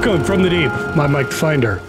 Welcome from the deep. I'm Mike Finder,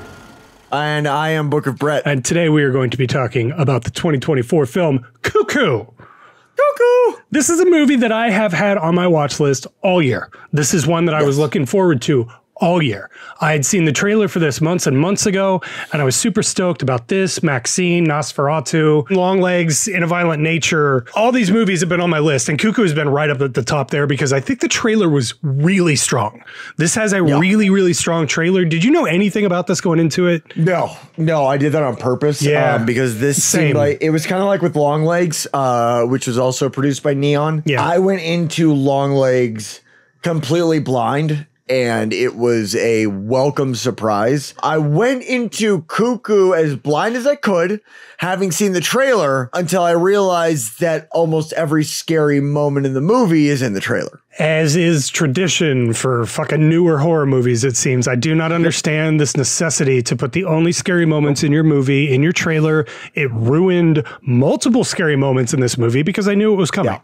And I am Book of Brett. and today we are going to be talking about the 2024 film Cuckoo. Cuckoo! This is a movie that I have had on my watch list all year. This is one that I was looking forward to all year. I had seen the trailer for this months and months ago, and I was super stoked about this, MaXXXine, Nosferatu, Longlegs, In a Violent Nature. All these movies have been on my list, and Cuckoo has been right up at the top there because I think the trailer was really strong. This has a really, really strong trailer. Did you know anything about this going into it? No, no, I did that on purpose. Yeah. um, because this Same. seemed like it was kind of like with Longlegs, uh, which was also produced by Neon. Yeah. I went into Longlegs completely blind. And it was a welcome surprise. I went into Cuckoo as blind as I could, having seen the trailer, until I realized that almost every scary moment in the movie is in the trailer. As is tradition for fucking newer horror movies, it seems. I do not understand this necessity to put the only scary moments in your movie in your trailer. It ruined multiple scary moments in this movie because I knew it was coming.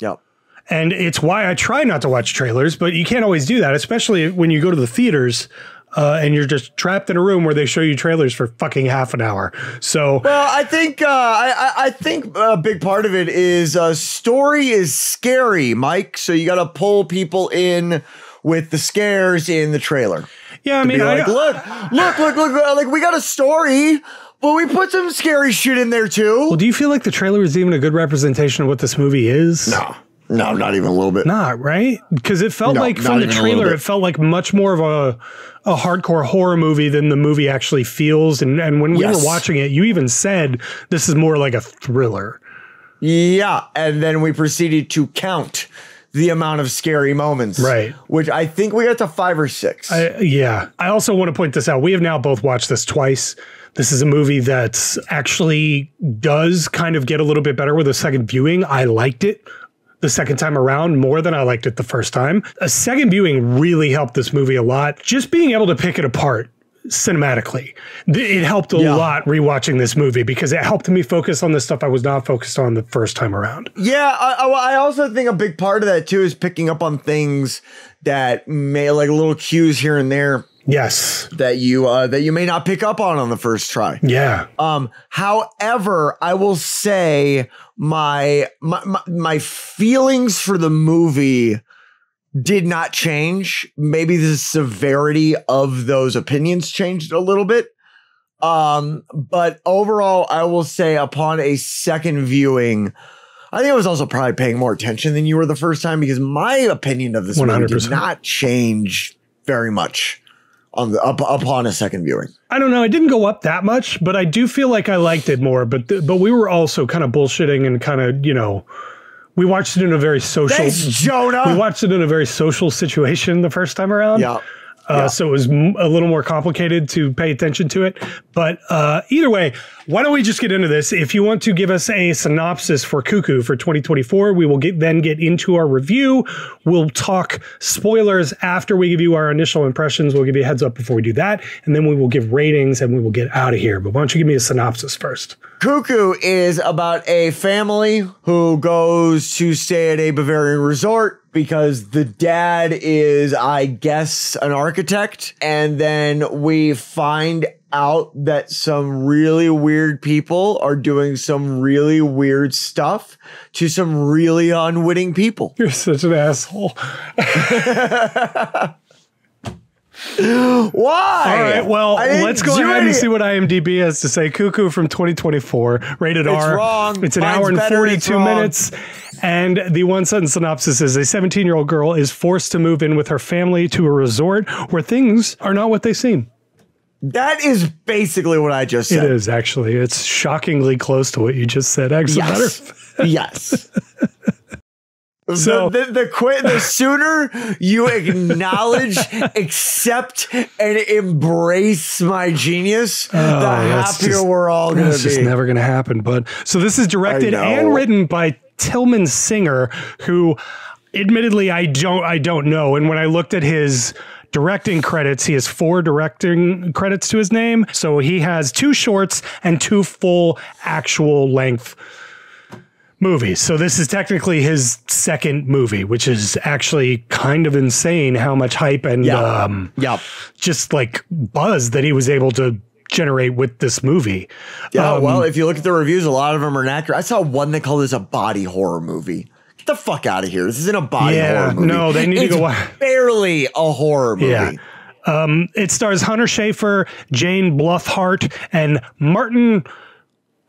Yep. And it's why I try not to watch trailers, but you can't always do that, especially when you go to the theaters uh, and you're just trapped in a room where they show you trailers for fucking half an hour. So, Well, I think uh, I, I think a big part of it is uh, story is scary, Mike. So you got to pull people in with the scares in the trailer. yeah, I mean, I, like, look, look, look, look, uh, like we got a story, but we put some scary shit in there too. well, do you feel like the trailer is even a good representation of what this movie is? no, no, not even a little bit. not right because it felt No, like from the even a little trailer it felt like much more of a a hardcore horror movie than the movie actually feels and and when we Yes. were watching it you even said this is more like a thriller Yeah, and then we proceeded to count the amount of scary moments. Right. Which I think we got to five or six. I, yeah i also want to point this out we have now both watched this twice this is a movie that actually does kind of get a little bit better with a second viewing i liked it the second time around more than I liked it the first time. A second viewing really helped this movie a lot. Just being able to pick it apart cinematically. It helped a Yeah. lot rewatching this movie because it helped me focus on the stuff I was not focused on the first time around. Yeah, I, I I also think a big part of that too is picking up on things that may like little cues here and there Yes. that you uh, that you may not pick up on on the first try. Yeah. Um, however, I will say my, my my my feelings for the movie did not change. Maybe the severity of those opinions changed a little bit. Um, but overall, I will say upon a second viewing, I think I was also probably paying more attention than you were the first time because my opinion of this movie 100%. did not change very much on the up, upon a second viewing. I don't know. It didn't go up that much, but I do feel like I liked it more. But but we were also kind of bullshitting and kind of you know, we watched it in a very social. Thanks, Jonah. we watched it in a very social situation the first time around. Yeah. Uh, So it was m- a little more complicated to pay attention to it. But uh, either way, why don't we just get into this? If you want to give us a synopsis for Cuckoo for 2024, we will get then get into our review. We'll talk spoilers after we give you our initial impressions. We'll give you a heads up before we do that, and then we will give ratings and we will get out of here. But why don't you give me a synopsis first? Cuckoo is about a family who goes to stay at a Bavarian resort because the dad is, I guess, an architect. And then we find out that some really weird people are doing some really weird stuff to some really unwitting people. You're such an asshole. Why? All right, well, let's go ahead and see what IMDb has to say. Cuckoo from 2024, rated R. wrong. It's an Mine's hour and better, 42 minutes. And the one sentence synopsis is a 17 year old girl is forced to move in with her family to a resort where things are not what they seem. That is basically what I just said. It is actually. It's shockingly close to what you just said. Actually, Yes. yes. So- the the the, qui- the sooner you acknowledge, accept, and embrace my genius, the Oh, that's happier just- we're all gonna be. It's just never going to happen. But so this is directed and written by Tilman Singer, who, admittedly, I don't I don't know. And when I looked at his directing credits, he has four directing credits to his name. So he has two shorts and two full actual length movies. So this is technically his second movie, which is actually kind of insane how much hype and Yeah. um, Yep. just like buzz that he was able to generate with this movie. Yeah, Um, well, if you look at the reviews, a lot of them are inaccurate. I saw one that called this a body horror movie. Get the fuck out of here. This isn't a body Yeah, horror movie. no, they need to go barely a horror movie. Yeah. Um, it stars Hunter Schafer, Jan Bluthardt, and Martin.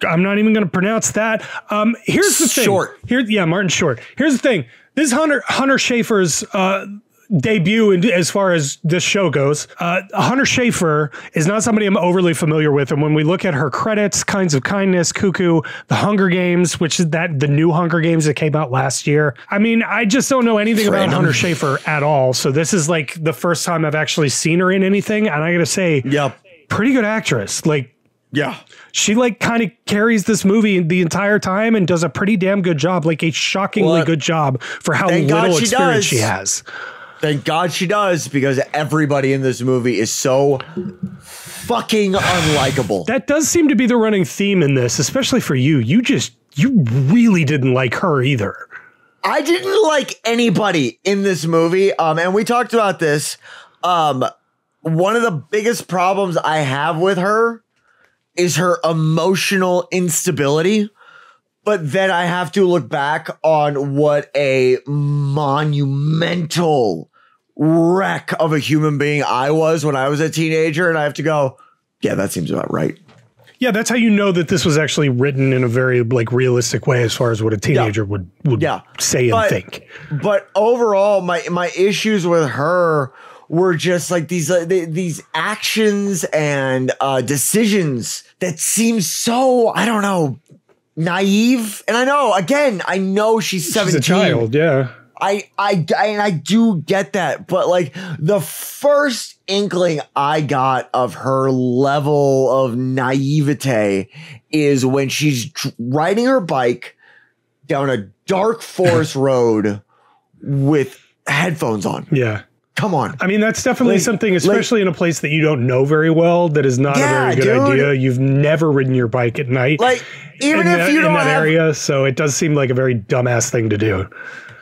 I'm not even going to pronounce that. Um, here's the thing. Short. Here, yeah, Martin Short. Here's the thing. This Hunter Hunter Schafer's uh, debut in, as far as this show goes. Uh, Hunter Schafer is not somebody I'm overly familiar with, and when we look at her credits, Kinds of Kindness, Cuckoo, The Hunger Games, which is that the new Hunger Games that came out last year. I mean, I just don't know anything about Random. Hunter Schafer at all. So this is like the first time I've actually seen her in anything, and I got to say, Yep. pretty good actress. Like Yeah. she like kind of carries this movie the entire time and does a pretty damn good job, like a shockingly Well, good job for how little she experience does. she has. Thank God she does because everybody in this movie is so fucking unlikable. That does seem to be the running theme in this, especially for you. You just you really didn't like her either. I didn't like anybody in this movie. Um, and we talked about this. Um, one of the biggest problems I have with her is her emotional instability. But then I have to look back on what a monumental wreck of a human being I was when I was a teenager. And I have to go, yeah, that seems about right. Yeah, that's how you know that this was actually written in a very like realistic way as far as what a teenager would would Yeah. say and But- think. but overall my my issues with her were just like these uh, th- these actions and uh decisions that seem so i don't know naive and i know again i know she's 17 She's a child, yeah. I, I, I, and I do get that, but like the first inkling I got of her level of naivete is when she's riding her bike down a dark forest road with headphones on. Yeah. Come on. I mean, that's definitely Like- something, especially in a place that you don't know very well, that is not Yeah, a very good dude. idea. You've never ridden your bike at night. Like, even if that, you don't that have, area, so it does seem like a very dumbass thing to do.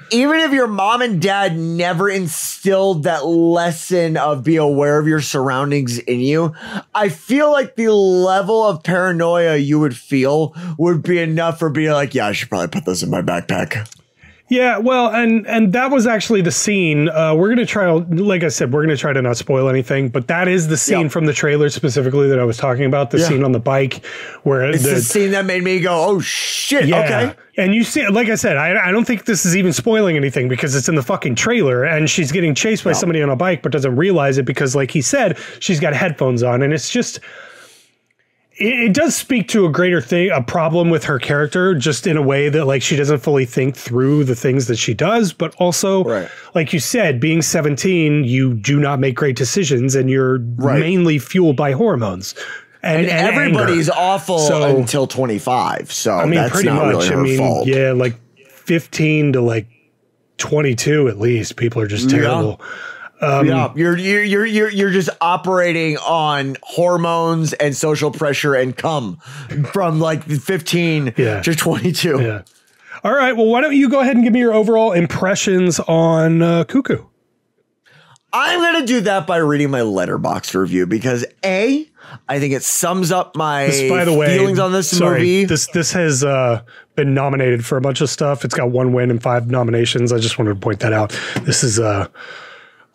even if your mom and dad never instilled that lesson of be aware of your surroundings in you, I feel like the level of paranoia you would feel would be enough for being like, yeah, I should probably put this in my backpack. Yeah, well, and and that was actually the scene. Uh, we're gonna try, like I said, we're gonna try to not spoil anything, but that is the scene Yeah. from the trailer specifically that I was talking about. The Yeah. scene on the bike where It's the, the scene that made me go, oh shit, yeah, okay. and you see, like I said, I, I don't think this is even spoiling anything because it's in the fucking trailer, and she's getting chased by somebody on a bike, but doesn't realize it because, like he said, she's got headphones on, and it's just. It, it does speak to a greater thing, a problem with her character, just in a way that like she doesn't fully think through the things that she does, but also, Right. like you said, being 17, you do not make great decisions, and you're Right. mainly fueled by hormones. And, And and everybody's anger. awful So- until 25. So I mean, that's pretty not much. really I mean, fault. yeah, like 15 to like 22 at least. People are just Yeah. Um, yeah, you're you're you're you're you're just operating on hormones and social pressure and cum from like 15 Yeah. to 22. Yeah. All right. Well, why don't you go ahead and give me your overall impressions on uh, Cuckoo? I'm gonna do that by reading my Letterboxd review because a, I think it sums up my This, by the way, feelings on this sorry, movie. This this has uh, been nominated for a bunch of stuff. It's got one win and five nominations. I just wanted to point that out. This is uh,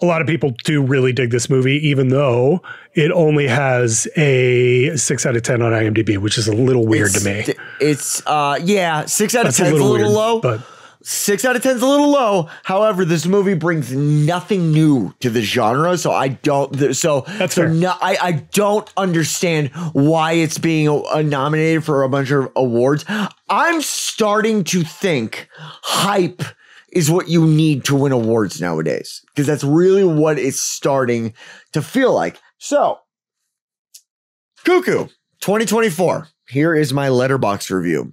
a lot of people do really dig this movie, even though it only has a six out of ten on IMDb, which is a little weird to me. It's- It's uh yeah, six out of That's a ten is a little little weird, low. but Six out of ten is a little low. However, this movie brings nothing new to the genre, so I don't. So That's fair. no, I I don't understand why it's being uh, nominated for a bunch of awards. I'm starting to think hype is what you need to win awards nowadays because that's really what it's starting to feel like. So, Cuckoo 2024. Here is my Letterboxd review.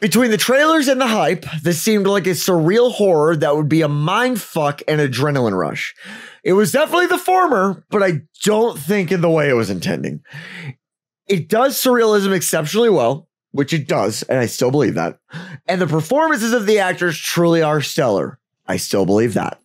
Between the trailers and the hype, this seemed like a surreal horror that would be a mind fuck and adrenaline rush. It was definitely the former, but I don't think in the way it was intending. It does surrealism exceptionally well, which it does, and I still believe that. And the performances of the actors truly are stellar. I still believe that.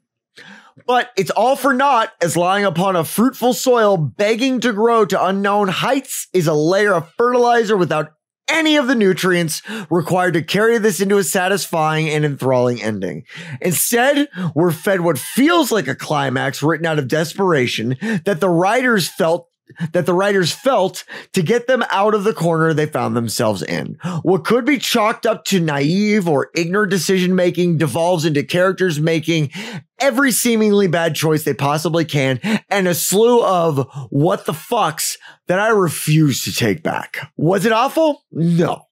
But it's all for naught as lying upon a fruitful soil begging to grow to unknown heights is a layer of fertilizer without any of the nutrients required to carry this into a satisfying and enthralling ending. Instead, we're fed what feels like a climax written out of desperation that the writers felt that the writers felt to get them out of the corner they found themselves in. What could be chalked up to naive or ignorant decision making devolves into characters making every seemingly bad choice they possibly can and a slew of what the fucks that I refuse to take back. Was it awful? No.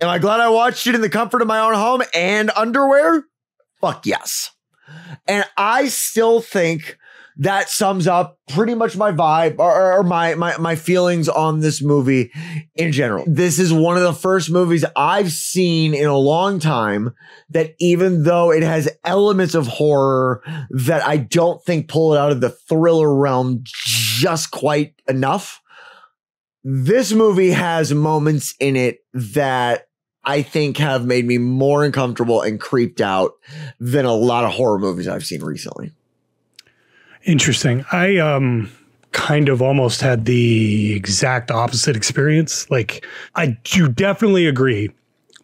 Am I glad I watched it in the comfort of my own home and underwear? Fuck yes. And I still think that sums up pretty much my vibe or, or, my, my my feelings on this movie in general. This is one of the first movies I've seen in a long time that even though it has elements of horror that I don't think pull it out of the thriller realm just quite enough. This movie has moments in it that I think have made me more uncomfortable and creeped out than a lot of horror movies I've seen recently. Interesting. I um kind of almost had the exact opposite experience. Like I do definitely agree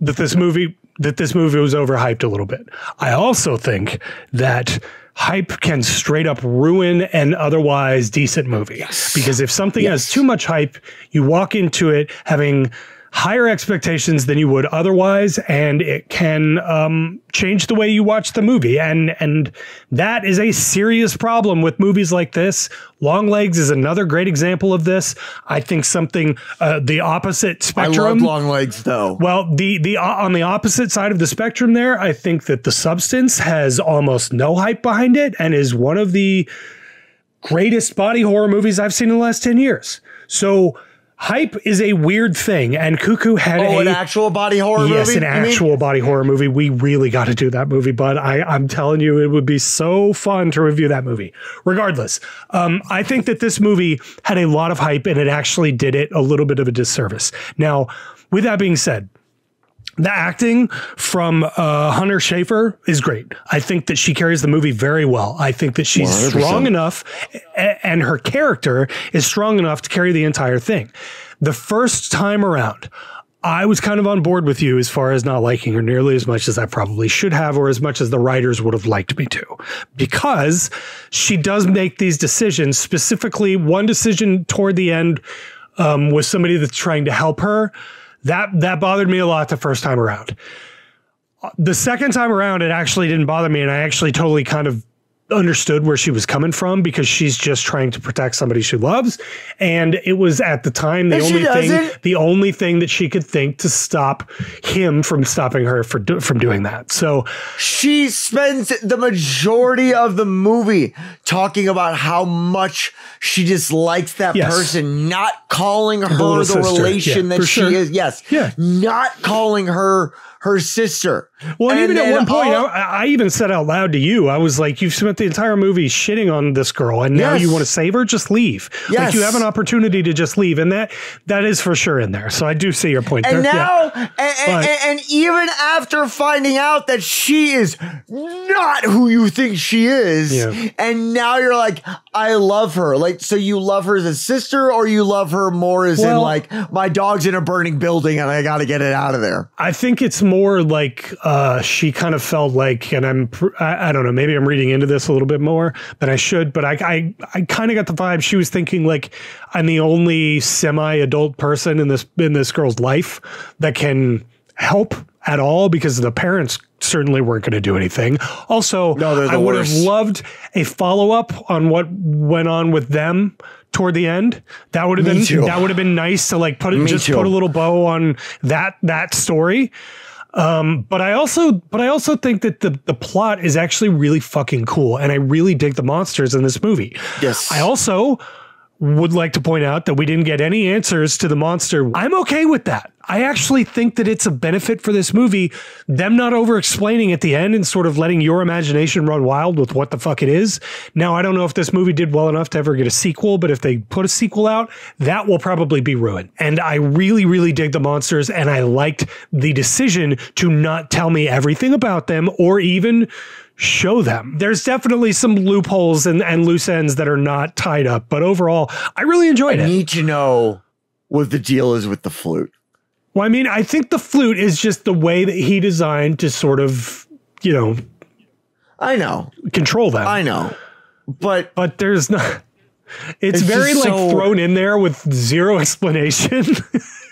that this movie that this movie was overhyped a little bit. I also think that hype can straight up ruin an otherwise decent movie. Yes. Because if something yes. has too much hype, you walk into it having higher expectations than you would otherwise, and it can um, change the way you watch the movie. And and that is a serious problem with movies like this. Longlegs is another great example of this. I think something uh, the opposite spectrum. I love Longlegs though. Well, the the uh, on the opposite side of the spectrum, there, I think that the substance has almost no hype behind it, and is one of the greatest body horror movies I've seen in the last ten years. So hype is a weird thing, and Cuckoo had oh, a, an actual body horror yes, movie. Yes, an actual mean? body horror movie. We really got to do that movie, but I, I'm telling you, it would be so fun to review that movie. Regardless, um, I think that this movie had a lot of hype, and it actually did it a little bit of a disservice. Now, with that being said, the acting from uh, Hunter Schafer is great. I think that she carries the movie very well. I think that she's 100%. strong enough and her character is strong enough to carry the entire thing. The first time around, I was kind of on board with you as far as not liking her nearly as much as I probably should have, or as much as the writers would have liked me to, because she does make these decisions. Specifically, one decision toward the end um, was somebody that's trying to help her that that bothered me a lot the first time around. Uh, the second time around, it actually didn't bother me, and I actually totally kind of understood where she was coming from because she's just trying to protect somebody she loves. And it was at the time the and only thing the only thing that she could think to stop him from stopping her for from doing that. So she spends the majority of the movie talking about how much she dislikes that yes. person not calling her the, the relation yeah, that she sure. is. Yes. Yeah. Not calling her her sister. Well, and, and even at one point, all, I, I, even said out loud to you, I was like, "You've spent the entire movie shitting on this girl, and now yes. you want to save her? Just leave. Yes. Like you have an opportunity to just leave, and that that is for sure in there. So I do see your point. And there. now, yeah. and, and, and even after finding out that she is not who you think she is, yeah. and now you're like, I love her. Like, so you love her as a sister, or you love her more as well, in like my dog's in a burning building and I got to get it out of there. I think it's more like uh, she kind of felt like, and I'm, I, I, don't know, maybe I'm reading into this a little bit more than I should, but I, I, I kind of got the vibe she was thinking like I'm the only semi-adult person in this in this girl's life that can help at all because the parents certainly weren't going to do anything. Also, no, I would worst. have loved a follow up on what went on with them toward the end. That would have been too. that would have been nice to like put it, just too. put a little bow on that that story. Um, but I also, but I also think that the the plot is actually really fucking cool, and I really dig the monsters in this movie. Yes. I also would like to point out that we didn't get any answers to the monster. I'm okay with that. I actually think that it's a benefit for this movie, them not over explaining at the end and sort of letting your imagination run wild with what the fuck it is. Now, I don't know if this movie did well enough to ever get a sequel, but if they put a sequel out, that will probably be ruined. And I really, really dig the monsters, and I liked the decision to not tell me everything about them or even show them. There's definitely some loopholes and, and loose ends that are not tied up, but overall, I really enjoyed I it. need to know what the deal is with the flute. Well, I mean, I think the flute is just the way that he designed to sort of, you know, I know, control that. I know, but but there's not. It's, It's very like so- thrown in there with zero explanation.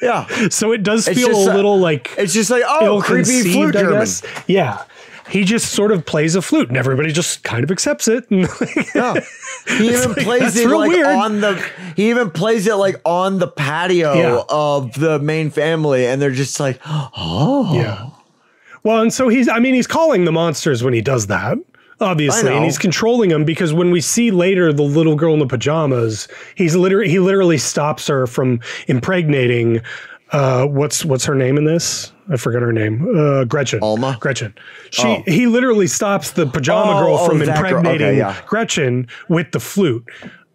yeah, so it does feel a a- uh, little like it's just like oh, creepy flute German. Yeah. He just sort of plays a flute and everybody just kind of accepts it. And Yeah. He even like, plays it like weird. on the he even plays it like on the patio Yeah. of the main family and they're just like oh Yeah. Well, and so he's, I mean, he's calling the monsters when he does that, obviously, and he's controlling them because when we see later the little girl in the pajamas, he's literally, he literally stops her from impregnating. Uh, what's what's her name in this? I forgot her name. Uh, Gretchen. Alma? Gretchen. She Oh. he literally stops the pajama Oh, girl oh, from girl. Okay, impregnating yeah. Gretchen with the flute.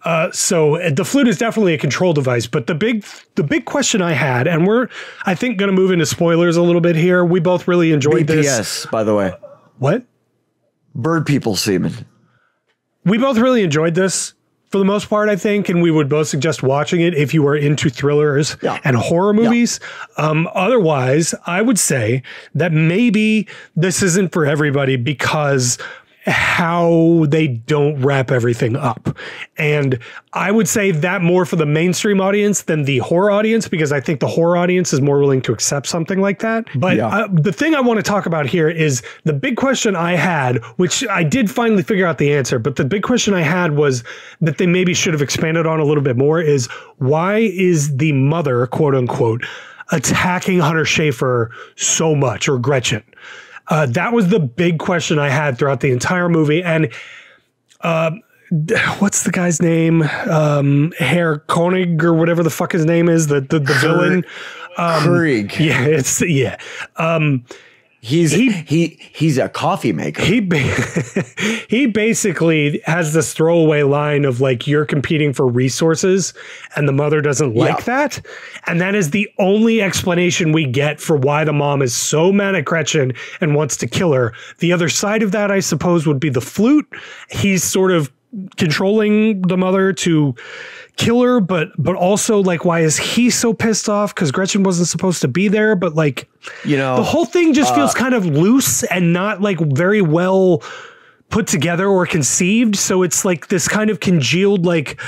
Uh, so the flute is definitely a control device, but the big the big question I had, and we're I think going to move into spoilers a little bit here. We both really enjoyed this. BPS by the way What? bird people semen We both really enjoyed this for the most part, I think, and we would both suggest watching it if you are into thrillers Yeah. and horror movies. Um, otherwise, I would say that maybe this isn't for everybody because how they don't wrap everything up. And I would say that more for the mainstream audience than the horror audience because I think the horror audience is more willing to accept something like that. But Yeah. uh, the thing I want to talk about here is the big question I had, which I did finally figure out the answer, but the big question I had was that they maybe should have expanded on a little bit more is why is the mother, quote unquote, attacking Hunter Schafer so much or Gretchen? Uh, that was the big question I had throughout the entire movie. And uh, what's the guy's name? Um, Herr Koenig or whatever the fuck his name is, the the, the villain. Krieg. Yeah, it's yeah. Um, he's he- he, he's a coffee maker. he ba- he basically has this throwaway line of like you're competing for resources and the mother doesn't like Yeah. that. And that is the only explanation we get for why the mom is so mad at Gretchen and wants to kill her. The other side of that I suppose would be the flute. He's sort of controlling the mother to kill her but but also like why is he so pissed off cuz Gretchen wasn't supposed to be there but like you know the whole thing just feels uh, kind of loose and not like very well put together or conceived. So it's like this kind of congealed, like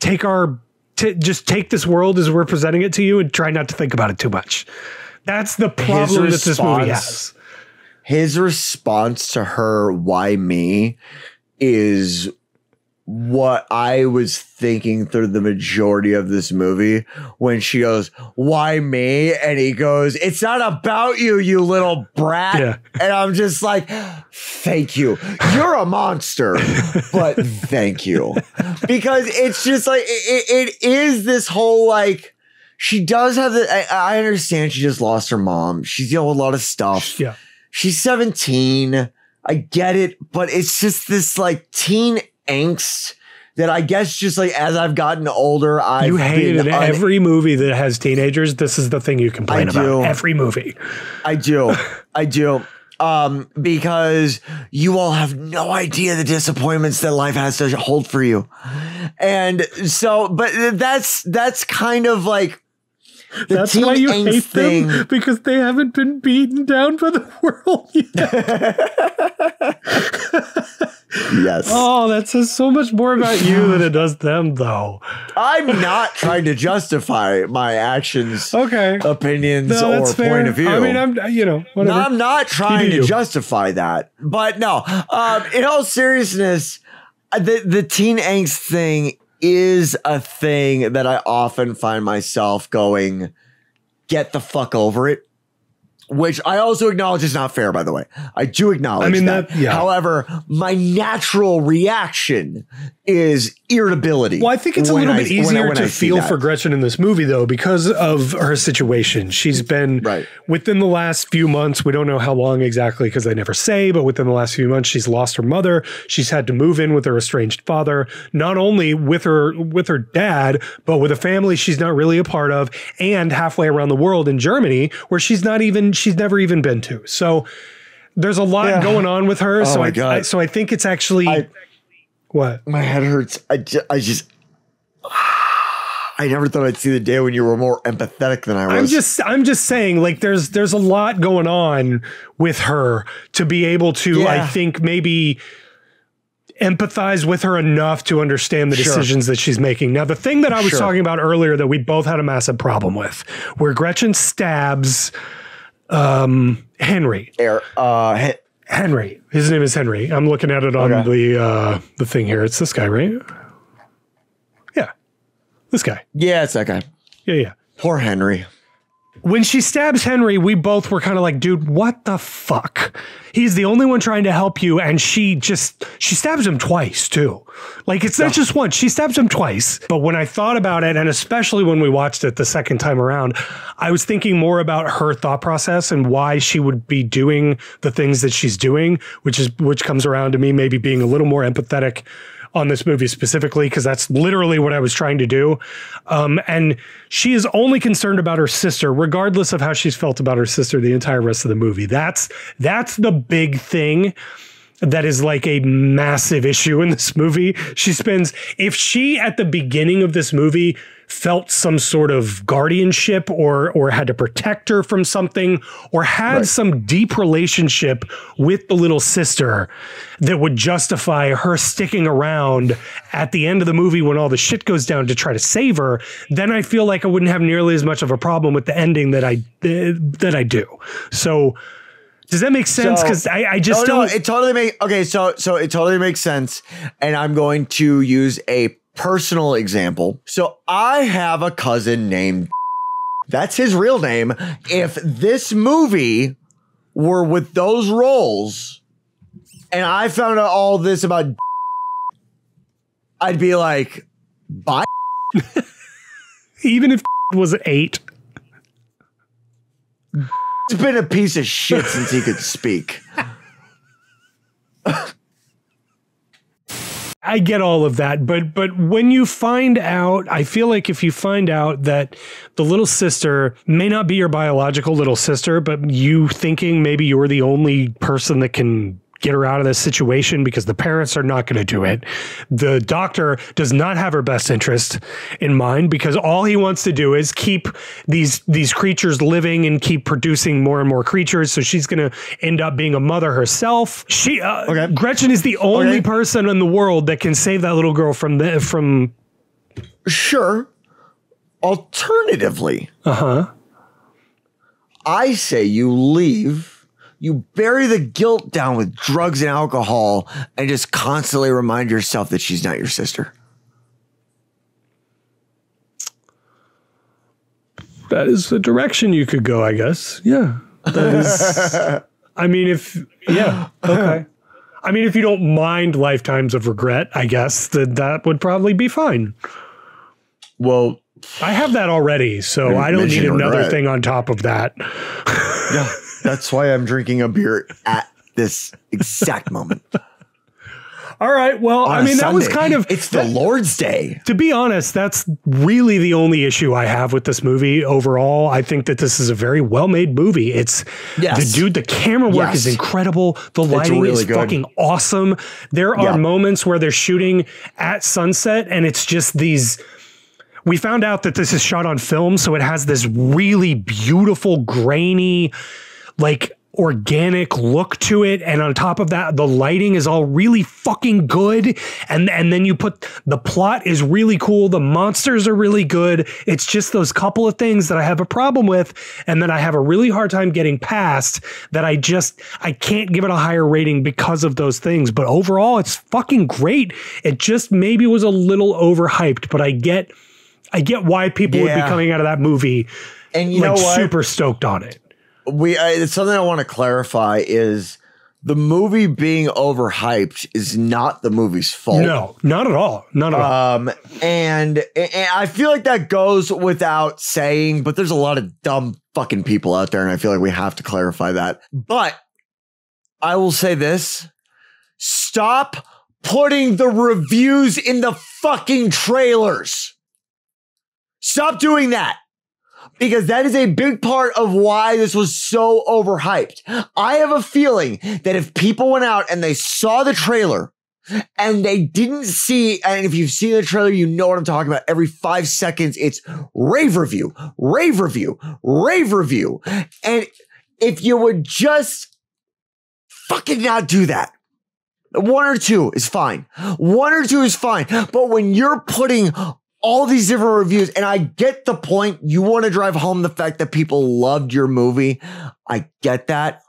take our, t- just take this world as we're presenting it to you and try not to think about it too much. That's the problem that this movie response- has. his response to her why me is what I was thinking through the majority of this movie when she goes, Why me? And he goes, It's not about you, you little brat. Yeah. And I'm just like, Thank you. You're a monster, but thank you. Because it's just like, it, it- is this whole like, she does have the, I, I understand she just lost her mom. She's dealing with a lot of stuff Yeah. she's 17. I get it, but it's just this like teen angst that I guess just like as I've gotten older, I've You hated been un- every movie that has teenagers. This is the thing you complain I about. Every movie. I do. I do. Um, because you all have no idea the disappointments that life has to hold for you. And so, but that's that's kind of like the That's why you hate thing. them because they haven't been beaten down by the world yet. Yes. oh, that says so much more about you than it does them, though. I'm not trying to justify my actions, Okay. opinions, No, or that's fair. point of view. I mean, I'm you know No. I'm not trying to justify that, but no. Um, in all seriousness, the the teen angst thing is a thing that I often find myself going, "Get the fuck over it." Which I also acknowledge is not fair, by the way. I do acknowledge I mean, that. that- yeah. However, my natural reaction is irritability. Well, I think it's a little I- bit when I- easier when I to feel for Gretchen in this movie, though, because of her situation. She's been Right. within the last few months. We don't know how long exactly because they never say, but within the last few months, she's lost her mother. She's had to move in with her estranged father, not only with her with her dad, but with a family she's not really a part of, and halfway around the world in Germany, where she's not even she's never even been to. So there's a lot Yeah. going on with her. Oh so my I, God. I so I think it's actually I- what my head hurts. I just, I just, I never thought I'd see the day when you were more empathetic than I was. I'm just I'm just saying like there's there's a lot going on with her to be able to I think maybe empathize with her enough to understand the Sure. decisions that she's making. Now the thing that I was Sure. talking about earlier that we both had a massive problem with where Gretchen stabs um Henry. Air, uh, he- Henry. His name is Henry. I'm looking at it on Okay. the uh the thing here. It's this guy, right? Yeah. This guy. yeah, it's that guy. Yeah, yeah. Poor Henry. When she stabs Henry, we both were kind of like, dude, what the fuck? He's the only one trying to help you. And she just, she stabs him twice too. Like it's not just once, she stabs him twice. But when I thought about it, and especially when we watched it the second time around, I was thinking more about her thought process and why she would be doing the things that she's doing, which is, which comes around to me maybe being a little more empathetic on this movie specifically because that's literally what I was trying to do. Um, and she is only concerned about her sister, regardless of how she's felt about her sister the entire rest of the movie. That's that's the big thing that is like a massive issue in this movie. She spends if she at the beginning of this movie felt some sort of guardianship or or had to protect her from something or had Right. some deep relationship with the little sister that would justify her sticking around at the end of the movie when all the shit goes down to try to save her then I feel like I wouldn't have nearly as much of a problem with the ending that I that I do. So does that make sense? So- Because I, I just no, no, don't. it totally make okay. So, so it totally makes sense, and I'm going to use a personal example. So, I have a cousin named. That's his real name. If this movie were with those roles, and I found out all this about, I'd be like, "Bye." even if it was eight. It's been a piece of shit since he could speak. I get all of that, but but when you find out, I feel like if you find out that the little sister may not be your biological little sister, but you thinking maybe you're the only person that can get her out of this situation because the parents are not going to do it. The doctor does not have her best interest in mind because all he wants to do is keep these these creatures living and keep producing more and more creatures. So she's going to end up being a mother herself. She uh, Okay. Gretchen is the only Okay. person in the world that can save that little girl from the from Sure. Alternatively, uh huh. I say you leave, you bury the guilt down with drugs and alcohol, and just constantly remind yourself that she's not your sister. That is the direction you could go, I guess. Yeah. That is I mean if yeah, okay. I mean if you don't mind lifetimes of regret, I guess that that would probably be fine. Well, I have that already, so I don't need another regret. thing on top of that. yeah, that's why I'm drinking a beer at this exact moment. All right. Well, On I mean that was kind of it's the Lord's Day. to be honest, that's really the only issue I have with this movie overall. I think that this is a very well made movie. It's Yes. the dude, the camera work is incredible. The lighting really is good. fucking awesome. There are Yeah. moments where they're shooting at sunset and it's just these. We found out that this is shot on film, so it has this really beautiful, grainy, like organic look to it. And on top of that the lighting is all really fucking good. And and then you put the plot is really cool. The monsters are really good. It's just those couple of things that I have a problem with and that I have a really hard time getting past that I just I can't give it a higher rating because of those things. But overall it's fucking great. It just maybe was a little overhyped but I get I get why people would be coming out of that movie And you like know what? super stoked on it we uh, it's something I want to clarify is the movie being overhyped is not the movie's fault. No, not at all. Not at all. Um, and, and I feel like that goes without saying, but there's a lot of dumb fucking people out there, and I feel like we have to clarify that. But I will say this stop putting the reviews in the fucking trailers. Stop doing that because that is a big part of why this was so overhyped. I have a feeling that if people went out and they saw the trailer and they didn't see, and if you've seen the trailer, you know what I'm talking about. Every five seconds, it's rave review, rave review, rave review. And if you would just fucking not do that, one or two is fine. One or two is fine. But when you're putting all these different reviews, and I get the point. You want to drive home the fact that people loved your movie. I get that.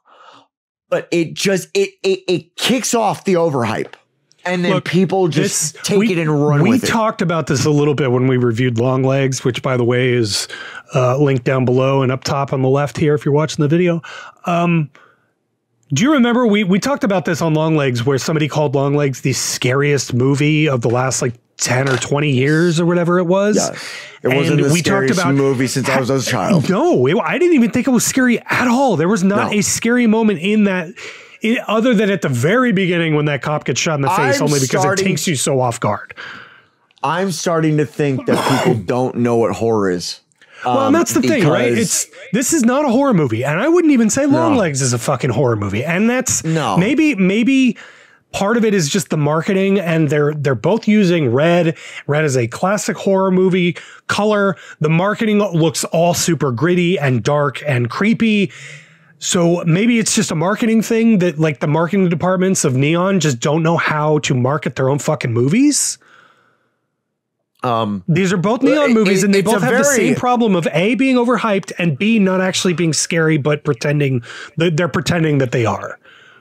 But it just it it, it kicks off the overhype. And then Look, people just this- take we- it and run we with it. talked about this a little bit when we reviewed Longlegs, which, by the way, is uh, linked down below and up top on the left here if you're watching the video. Um, do you remember we we talked about this on Longlegs, where somebody called Longlegs the scariest movie of the last like ten or twenty years or whatever it was? Yeah. It wasn't And the we talked scariest about movie since I was a child. No, it, I didn't even think it was scary at all. There was not No. a scary moment in that, i other than at the very beginning when that cop gets shot in the face, I'm only because starting- it takes you so off guard. I'm starting to think that people don't know what horror is. Well, Um, and that's the thing, right? It's this is not a horror movie, and I wouldn't even say Long No. Legs is a fucking horror movie. And that's No. maybe maybe part of it is just the marketing, and they're they're both using red. Red is a classic horror movie color. The marketing looks all super gritty and dark and creepy. So maybe it's just a marketing thing that like the marketing departments of Neon just don't know how to market their own fucking movies. um These are both neon it- movies, it- and they both have the same problem of a being overhyped and b not actually being scary, but pretending that they're pretending that they are.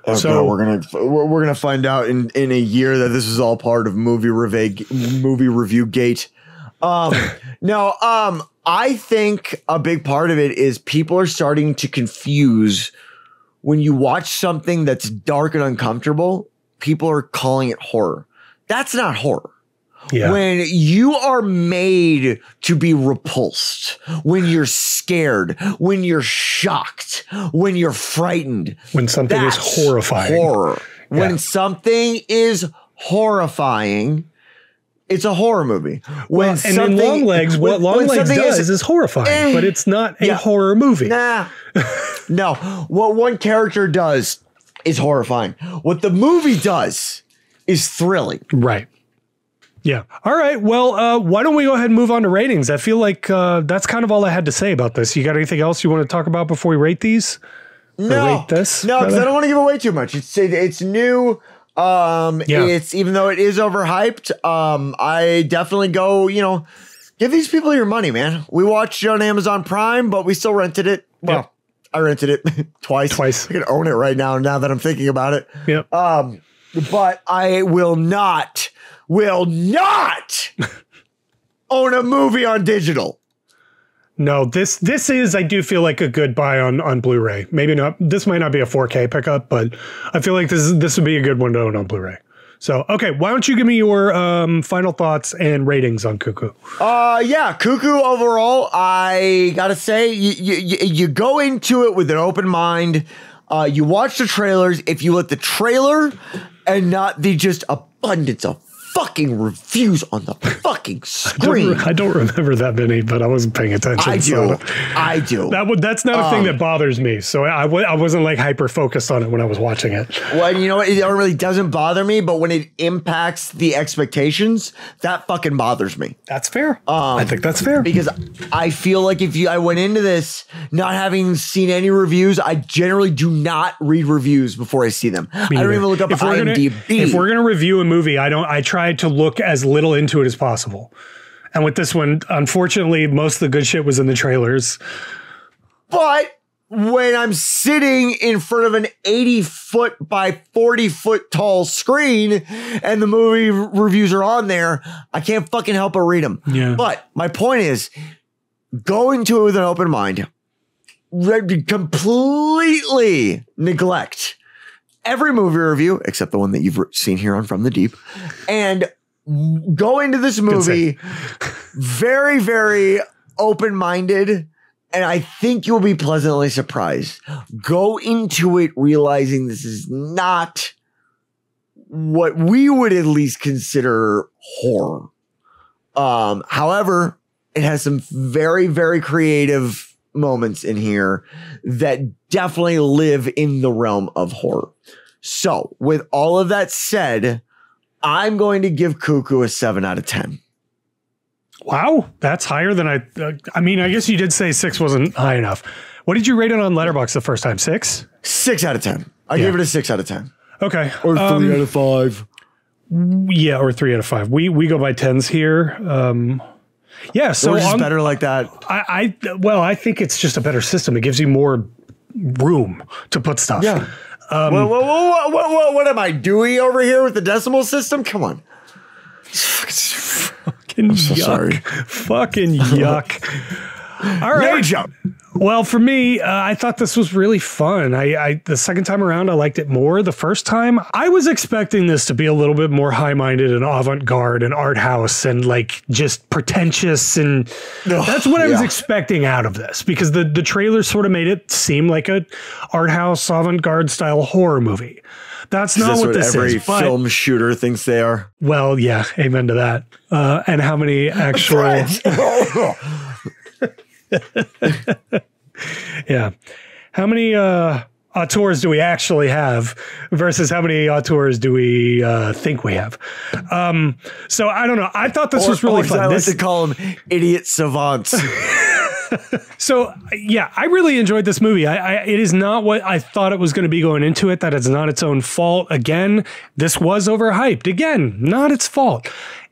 Oh, So- God, we're gonna we're, we're gonna find out in in a year that this is all part of movie review movie review gate. Um, no, um, I think a big part of it is people are starting to confuse when you watch something that's dark and uncomfortable. People are calling it horror. That's not horror. Yeah, When you are made to be repulsed, when you're scared, when you're shocked, when you're frightened, when something is horrifying. Horror. When something is horrifying, it's a horror movie. When and in Longlegs, what Longlegs does is, horrifying, eh, but it's not a yeah. horror movie. Nah. no. What one character does is horrifying. What the movie does is thrilling. Right. Yeah. All right. Well, uh, why don't we go ahead and move on to ratings? I feel like uh, that's kind of all I had to say about this. You got anything else you want to talk about before we rate these? No, rate this, no, because? I don't want to give away too much. It's it's new. Um, Yeah. it's even though it is overhyped. Um, I definitely go. You know, give these people your money, man. We watched it on Amazon Prime, but we still rented it. Well, Yep. I rented it twice. Twice. I can own it right now. Now that I'm thinking about it. Yep. Um, but I will not, will not own a movie on digital. No, this this is I do feel like a good buy on on Blu-ray. Maybe not. This might not be a 4K pickup, but I feel like this is this would be a good one to own on Blu-ray. So okay, why don't you give me your um, final thoughts and ratings on Cuckoo? Uh, yeah, Cuckoo overall, I gotta say, you, you, you go into it with an open mind. Uh, you watch the trailers. If you let the trailer and not the just abundance of fucking reviews on the fucking screen. I don't remember that many, but I wasn't paying attention. I do. so I do. that would that's not a thing Um, that bothers me. So I w- I wasn't like hyper focused on it when I was watching it. Well, you know what? It really doesn't bother me, but when it impacts the expectations, that fucking bothers me. That's fair. I think that's fair. because I feel like if you I went into this not having seen any reviews, I generally do not read reviews before I see them. I don't even look up if we're gonna, if we're gonna review a movie, I don't. I try to look as little into it as possible. And with this one, unfortunately, most of the good shit was in the trailers. but when I'm sitting in front of an 80 foot by 40 foot tall screen and the movie reviews are on there, I can't fucking help but read them. Yeah. But my point is go into it with an open mind. completely neglect every movie review except the one that you've seen here on From the Deep, and go into this movie very, very open minded. And I think you'll be pleasantly surprised. Go into it realizing this is not what we would at least consider horror. Um, however, it has some very, very creative moments in here that definitely live in the realm of horror. So, with all of that said, I'm going to give Cuckoo a seven out of 10. Wow, that's higher than I. Uh, I mean, I guess you did say six wasn't high enough. What did you rate it on Letterboxd the first time? Six. Six out of 10. I Yeah. gave it a six out of 10. Okay. Or three Um, out of five. yeah, or three out of five. We we go by tens here. Um, yeah. So Or just better like that. I, I well, I think it's just a better system. It gives you more room to put stuff. Yeah. Um, what, what, what, what, what, what am I, doing over here with the decimal system? Come on. Fucking so yuck. sorry. Fucking yuck. All right. joke. Well, for me, uh, I thought this was really fun. I, I the second time around, I liked it more. The first time, I was expecting this to be a little bit more high-minded and avant-garde and art house and like just pretentious and that's what I was expecting out of this because the the trailer sort of made it seem like a art house avant-garde style horror movie. That's not That's what what this every is. But, film shooter thinks they are. well, yeah, amen to that. Uh, and how many actual? Yeah. How many uh auteurs do we actually have versus how many auteurs do we uh think we have? Um so I don't know. I thought this was really fun. I like This- to call them idiot savants. so yeah, I really enjoyed this movie. I, I it is not what I thought it was going to be going into it. That it's not its own fault. Again, this was overhyped. Again, not its fault.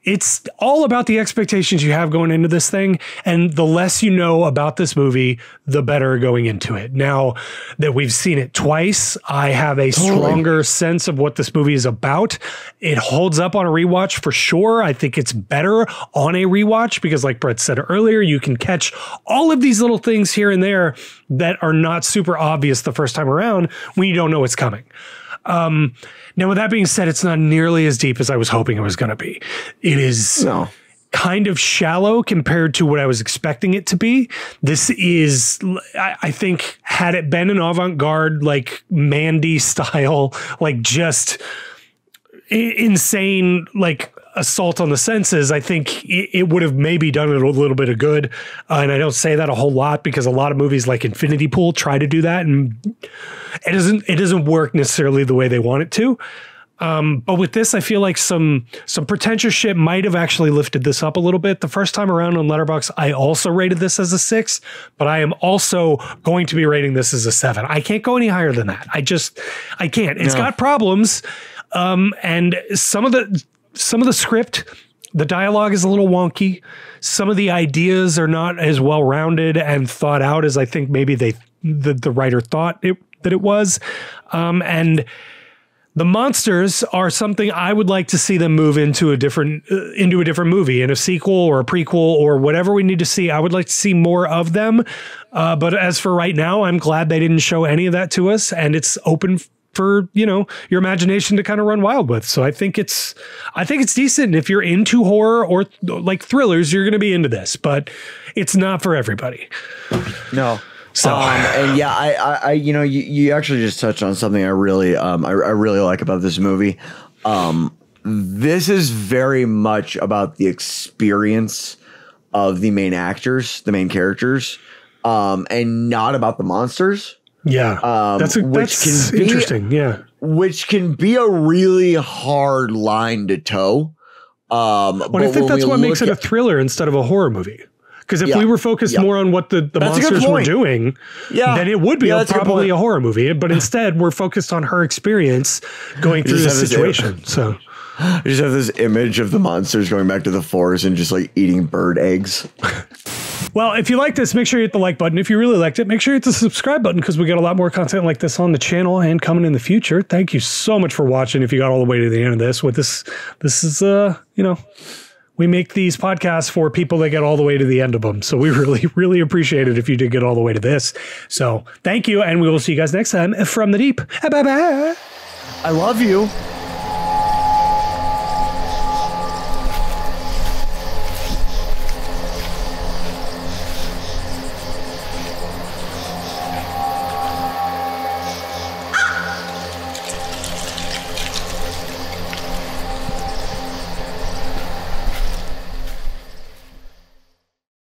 It's all about the expectations you have going into this thing, and the less you know about this movie, the better going into it. Now that we've seen it twice, I have a stronger sense of what this movie is about. It holds up on a rewatch for sure. I think it's better on a rewatch because, like Brett said earlier, you can catch all of these little things here and there that are not super obvious the first time around when you don't know what's coming. Um, now, with that being said, it's not nearly as deep as I was hoping it was going to be. It is no. kind of shallow compared to what I was expecting it to be. This is, I, I think, had it been an avant garde, like Mandy style, like just insane, like assault on the senses, I think it, it would have maybe done it a little bit of good. Uh, and I don't say that a whole lot because a lot of movies like Infinity Pool try to do that, and it doesn't it doesn't work necessarily the way they want it to. Um, but with this, I feel like some some pretentious shit might have actually lifted this up a little bit. The first time around on Letterboxd, I also rated this as a six, but I am also going to be rating this as a seven. I can't go any higher than that. I just I can't. It's No. got problems, um, and some of the some of the script, the dialogue is a little wonky. Some of the ideas are not as well rounded and thought out as I think maybe they the, the writer thought it that it was, um, and the monsters are something I would like to see them move into a different uh, into a different movie, in a sequel or a prequel or whatever we need to see. I would like to see more of them. Uh, but as for right now, I'm glad they didn't show any of that to us, and it's open for you know your imagination to kind of run wild with. So I think it's I think it's decent. If you're into horror or like thrillers, you're going to be into this, but it's not for everybody. No. So- um, and yeah, I, I, I, you know, you, you actually just touched on something I really, um, I, I really like about this movie. Um, this is very much about the experience of the main actors, the main characters, um, and not about the monsters, Yeah, Um, that's a, which that's can be- interesting. Yeah. which can be a really hard line to toe. Um, Well, I think that's what makes it a thriller instead of a horror movie. Because if Yeah. we were focused Yeah. more on what the, the That's monsters were doing, Yeah. then it would be Yeah, a, that's a probably a horror movie. But instead, we're focused on her experience going through this have this- situation. So, I just have this image of the monsters going back to the forest and just like eating bird eggs. well, if you like this, make sure you hit the like button. If you really liked it, make sure you hit the subscribe button because we got a lot more content like this on the channel and coming in the future. Thank you so much for watching. If you got all the way to the end of this, with this, this is uh, you know, we make these podcasts for people that get all the way to the end of them. So we really, really appreciate it if you did get all the way to this. So thank you. And we will see you guys next time from the deep. Bye bye. I love you.